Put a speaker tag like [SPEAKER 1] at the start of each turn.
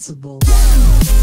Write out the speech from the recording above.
[SPEAKER 1] sensible.